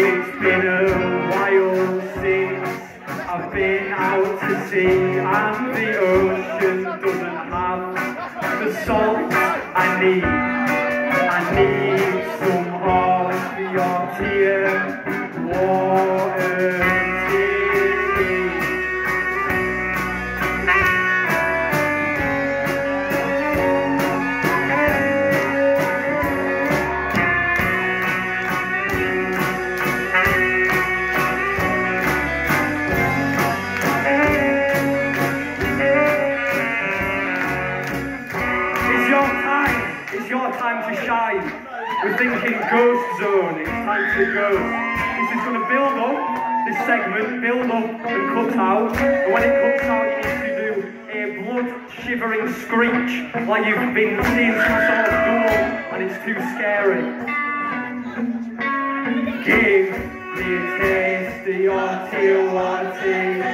It's been a while since I've been out to sea And the ocean doesn't have the salt I need. It's your time to shine. We're thinking ghost zone. It's time to go. This is going to build up. This segment build up and cut out. And when it cuts out, you need to do a blood shivering screech, like you've been seeing some sort of ghoul, and it's too scary. Give me a taste of your you.